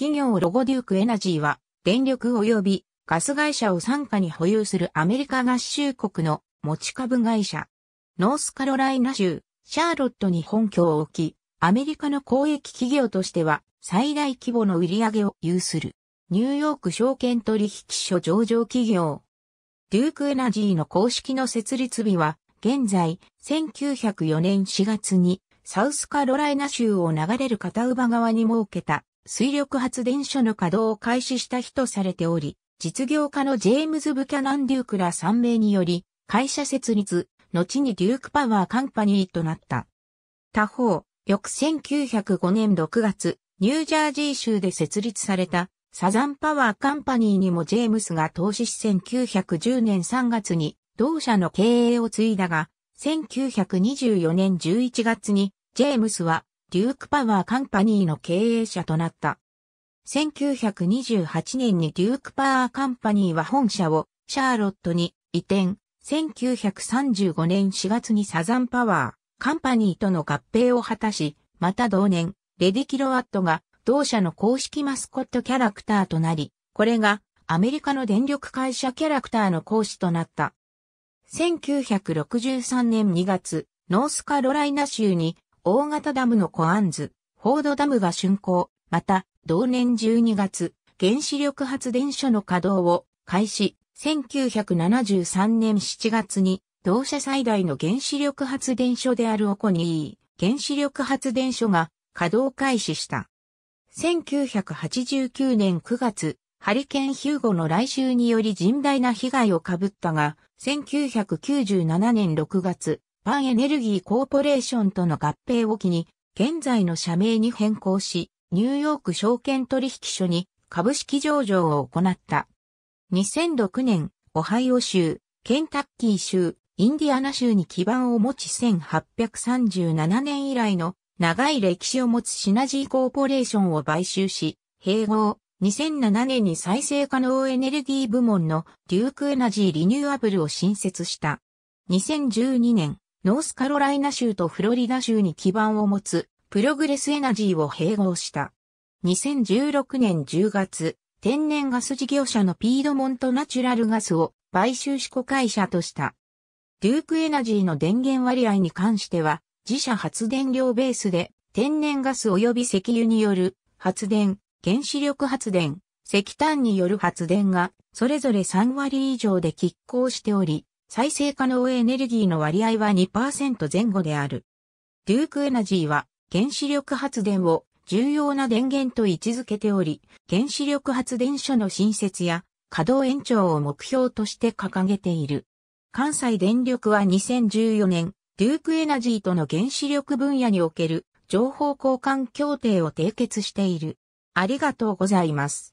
企業ロゴデュークエナジーは、電力及びガス会社を傘下に保有するアメリカ合衆国の持ち株会社。ノースカロライナ州、シャーロットに本拠を置き、アメリカの公益企業としては最大規模の売り上げを有する。ニューヨーク証券取引所上場企業。デュークエナジーの公式の設立日は、現在、1904年4月に、サウスカロライナ州を流れる片馬側に設けた、水力発電所の稼働を開始した日とされており、実業家のジェームズ・ブキャナン・デュークら3名により、会社設立、後にデュークパワーカンパニーとなった。他方、翌1905年6月、ニュージャージー州で設立されたサザンパワーカンパニーにもジェームスが投資し1910年3月に同社の経営を継いだが、1924年11月にジェームスはデュークパワーカンパニーの経営者となった。1928年にデュークパワーカンパニーは本社をシャーロットに移転、1935年4月にサザンパワーカンパニーとの合併を果たし、また同年、レディキロワットが同社の公式マスコットキャラクターとなり、これがアメリカの電力会社キャラクターの講師となった。1963年2月、ノースカロライナ州に大型ダムのコアンズ、フォードダムが竣工、また同年12月、原子力発電所の稼働を開始、1973年7月に同社最大の原子力発電所であるオコニー原子力発電所が稼働開始した。1989年9月、ハリケーンヒューゴの来襲により甚大な被害を被ったが、1997年6月、パンエネルギーコーポレーションとの合併を機に、現在の社名に変更し、ニューヨーク証券取引所に株式上場を行った。2006年、オハイオ州、ケンタッキー州、インディアナ州に基盤を持ち1837年以来の長い歴史を持つシナジーコーポレーションを買収し、併合、2007年に再生可能エネルギー部門のデュークエナジーリニューアブルを新設した。2012年、ノースカロライナ州とフロリダ州に基盤を持つプログレスエナジーを併合した。2016年10月、天然ガス事業者のピードモントナチュラルガスを買収し子会社とした。デュークエナジーの電源割合に関しては、自社発電量ベースで天然ガス及び石油による発電、原子力発電、石炭による発電がそれぞれ3割以上で拮抗しており、再生可能エネルギーの割合は2%前後である。デュークエナジーは原子力発電を重要な電源と位置づけており、原子力発電所の新設や稼働延長を目標として掲げている。関西電力は2014年、デュークエナジーとの原子力分野における情報交換協定を締結している。ありがとうございます。